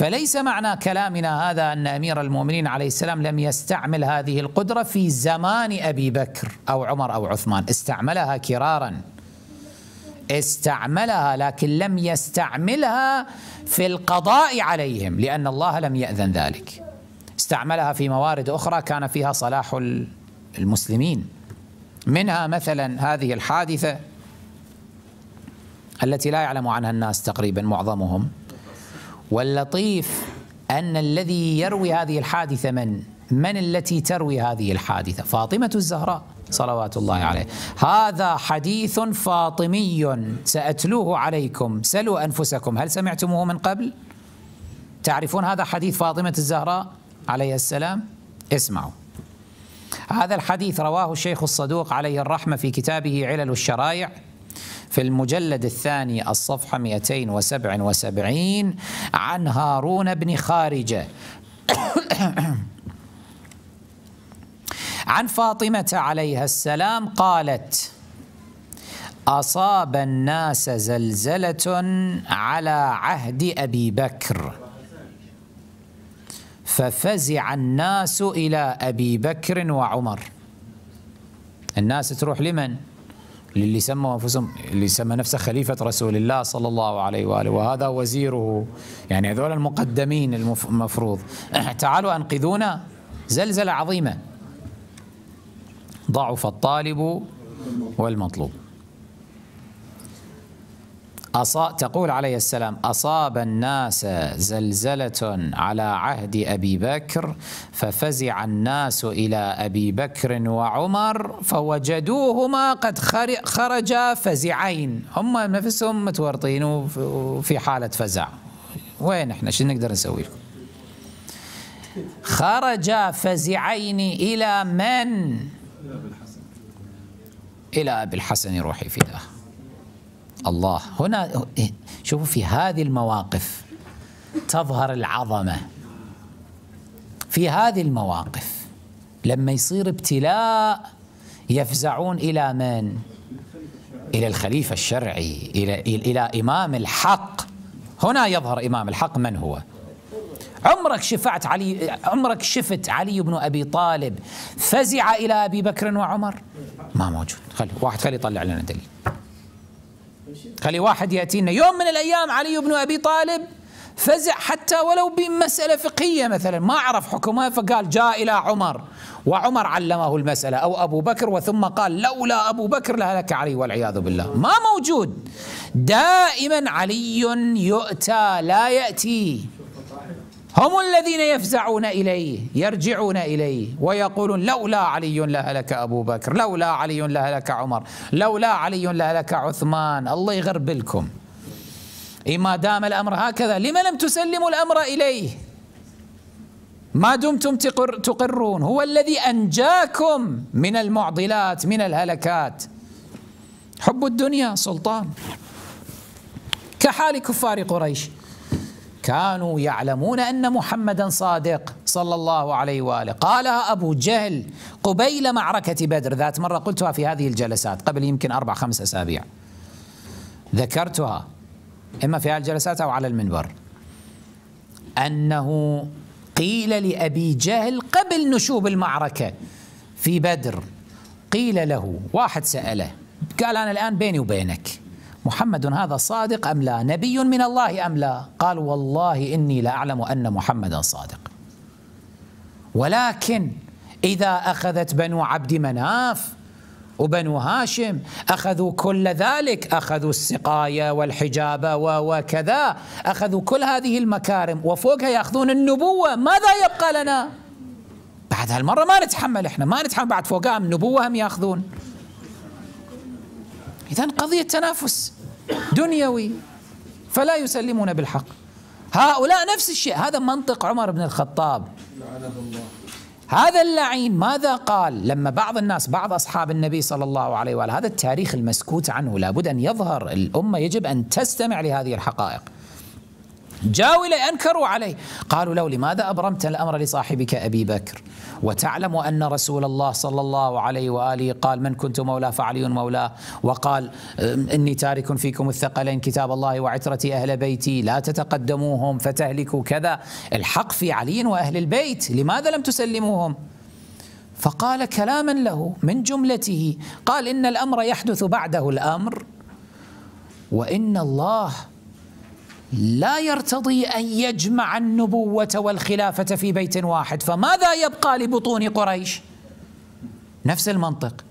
فليس معنى كلامنا هذا أن أمير المؤمنين عليه السلام لم يستعمل هذه القدرة في زمان أبي بكر أو عمر أو عثمان. استعملها كرارا. استعملها لكن لم يستعملها في القضاء عليهم لأن الله لم يأذن ذلك. استعملها في موارد أخرى كان فيها صلاح المسلمين. منها مثلا هذه الحادثة التي لا يعلم عنها الناس تقريبا معظمهم. واللطيف أن الذي يروي هذه الحادثة من؟ من التي تروي هذه الحادثة؟ فاطمة الزهراء صلوات الله عليه. هذا حديث فاطمي سأتلوه عليكم. سلوا أنفسكم. هل سمعتموه من قبل؟ تعرفون هذا حديث فاطمة الزهراء عليه السلام؟ اسمعوا. هذا الحديث رواه الشيخ الصدوق عليه الرحمة في كتابه علل الشرائع. في المجلد الثاني الصفحة 277 عن هارون بن خارجة. عن فاطمة عليها السلام قالت أصاب الناس زلزلة على عهد أبي بكر. ففزع الناس إلى أبي بكر وعمر. الناس تروح لمن؟ للي سموا أنفسهم اللي سمى نفسه خليفة رسول الله صلى الله عليه وآله وهذا وزيره. يعني هذول المقدمين المفروض. تعالوا أنقذونا زلزلة عظيمة. ضعف الطالب والمطلوب. أصا تقول عليه السلام أصاب الناس زلزلة على عهد أبي بكر ففزع الناس إلى أبي بكر وعمر فوجدوهما قد خرجا فزعين. هم نفسهم متورطين وفي حالة فزع. وين إحنا؟ شو نقدر نسوي لكم؟ خرجا فزعين إلى من؟ إلى أبي الحسن. روحي فداه الله. هنا شوفوا في هذه المواقف تظهر العظمة. في هذه المواقف لما يصير ابتلاء يفزعون إلى من؟ إلى الخليفة الشرعي إلى, إلى إمام الحق. هنا يظهر إمام الحق من هو؟ عمرك شفعت علي عمرك شفت علي بن أبي طالب فزع إلى أبي بكر وعمر؟ ما موجود. خلي واحد خلي يطلع لنا دليل. خلي واحد يأتينا. يوم من الأيام علي بن أبي طالب فزع حتى ولو بمسألة فقهية مثلا. ما عرف حكمها فقال جاء إلى عمر وعمر علمه المسألة أو أبو بكر وثم قال لولا أبو بكر لهلك علي والعياذ بالله. ما موجود. دائما علي يؤتى لا يأتي. هم الذين يفزعون إليه يرجعون إليه ويقولون لولا علي لهلك أبو بكر لولا علي لهلك عمر لولا علي لهلك عثمان الله يغربلكم. ما دام الأمر هكذا لم لم تسلموا الأمر إليه؟ ما دمتم تقرون؟ هو الذي أنجاكم من المعضلات من الهلكات. حب الدنيا سلطان. كحال كفار قريش. كانوا يعلمون أن محمدا صادق صلى الله عليه وآله. قالها أبو جهل قبيل معركة بدر. ذات مرة قلتها في هذه الجلسات قبل يمكن أربع خمس أسابيع. ذكرتها إما في هذه الجلسات أو على المنبر. أنه قيل لأبي جهل قبل نشوب المعركة في بدر قيل له واحد سأله قال أنا الآن بيني وبينك. محمد هذا صادق أم لا؟ نبي من الله أم لا؟ قال والله إني لأعلم أن محمدا صادق. ولكن إذا أخذت بنو عبد مناف وبنو هاشم أخذوا كل ذلك أخذوا السقاية والحجابة وكذا أخذوا كل هذه المكارم وفوقها يأخذون النبوة. ماذا يبقى لنا؟ بعد هالمرة ما نتحمل إحنا ما نتحمل بعد فوقها النبوة هم يأخذون. إذا قضية تنافس دنيوي فلا يسلمون بالحق. هؤلاء نفس الشيء. هذا منطق عمر بن الخطاب. هذا اللعين ماذا قال؟ لما بعض الناس بعض أصحاب النبي صلى الله عليه وآله هذا التاريخ المسكوت عنه لابد أن يظهر. الأمة يجب أن تستمع لهذه الحقائق. جاءوا إليه أنكروا عليه. قالوا له لماذا أبرمت الأمر لصاحبك أبي بكر؟ وتعلم أن رسول الله صلى الله عليه وآله قال من كنت مولاه فعلي مولاه وقال إني تارك فيكم الثقلين كتاب الله وعترتي أهل بيتي لا تتقدموهم فتهلكوا كذا. الحق في علي وأهل البيت لماذا لم تسلموهم؟ فقال كلاما له من جملته قال إن الأمر يحدث بعده الأمر وإن الله لا يرتضي أن يجمع النبوة والخلافة في بيت واحد. فماذا يبقى لبطون قريش؟ نفس المنطق.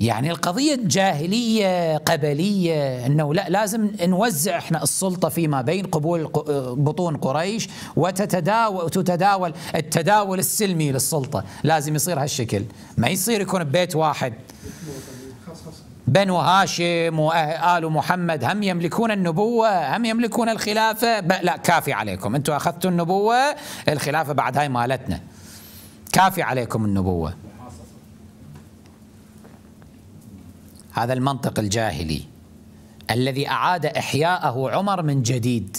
يعني القضية جاهلية قبلية أنه لا لازم نوزع إحنا السلطة فيما بين قبول بطون قريش وتتداول تتداول التداول السلمي للسلطة. لازم يصير هالشكل. ما يصير يكون ببيت واحد. بنو هاشم وآل محمد هم يملكون النبوة هم يملكون الخلافة. لا كافي عليكم. أنتم أخذتوا النبوة الخلافة بعد هاي مالتنا. كافي عليكم النبوة. هذا المنطق الجاهلي الذي أعاد إحياءه عمر من جديد.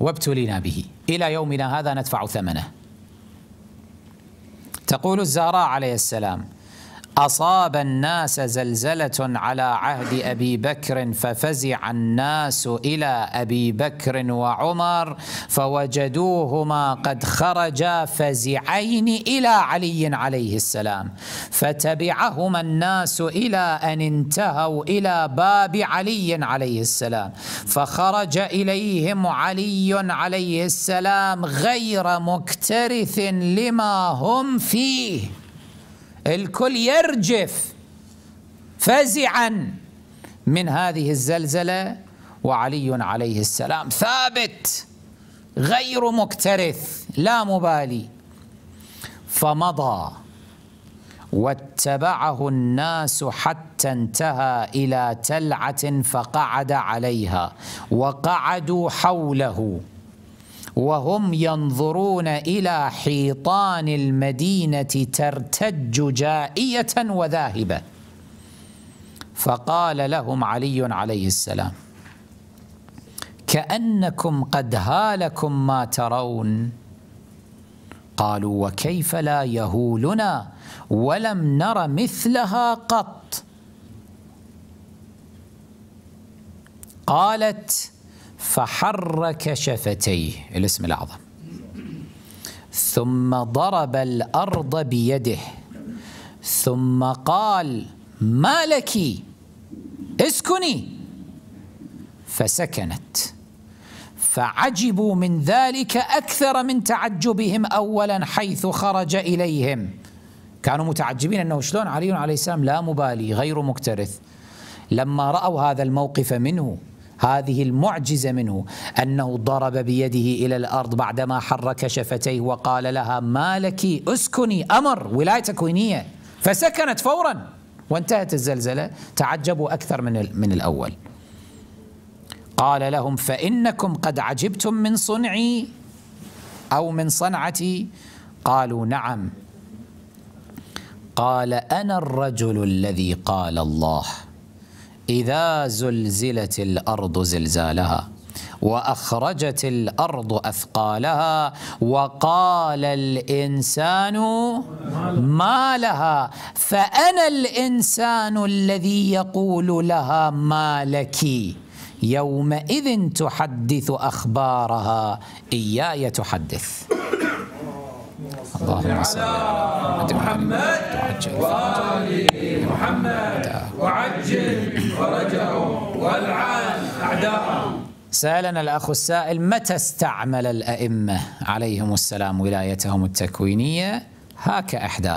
وابتلينا به. إلى يومنا هذا ندفع ثمنه. تقول الزهراء عليه السلام أصاب الناس زلزلة على عهد أبي بكر ففزع الناس إلى أبي بكر وعمر فوجدوهما قد خرجا فزعين إلى علي عليه السلام. فتبعهما الناس إلى أن انتهوا إلى باب علي عليه السلام. فخرج إليهم علي عليه السلام غير مكترث لما هم فيه. الكل يرجف فزعا من هذه الزلزلة وعلي عليه السلام ثابت غير مكترث لا مبالي. فمضى واتبعه الناس حتى انتهى إلى تلعة فقعد عليها وقعدوا حوله. وهم ينظرون إلى حيطان المدينة ترتج جائية وذاهبة. فقال لهم علي عليه السلام كأنكم قد هالكم ما ترون. قالوا وكيف لا يهولنا ولم نر مثلها قط؟ قالت فحرك شفتيه الاسم الأعظم. ثم ضرب الأرض بيده. ثم قال ما لك؟ اسكني. فسكنت. فعجبوا من ذلك أكثر من تعجبهم أولا حيث خرج إليهم. كانوا متعجبين أنه شلون علي عليه السلام لا مبالي غير مكترث. لما رأوا هذا الموقف منه هذه المعجزة منه أنه ضرب بيده إلى الأرض بعدما حرك شفتيه وقال لها ما لك؟ أسكني أمر ولاية تكوينية فسكنت فورا وانتهت الزلزلة تعجبوا أكثر من, من الأول. قال لهم فإنكم قد عجبتم من صنعي أو من صنعتي؟ قالوا نعم. قال أنا الرجل الذي قال الله. إذا زلزلت الأرض زلزالها وأخرجت الأرض أثقالها وقال الإنسان ما لها فأنا الإنسان الذي يقول لها ما لك يومئذ تحدث أخبارها إياي تحدث. اللهم صل على محمد وآل محمد وعجل. فرجهم والعن أعداءهم سألنا الأخ السائل متى استعمل الأئمة عليهم السلام ولايتهم التكوينية؟ هاك أحداث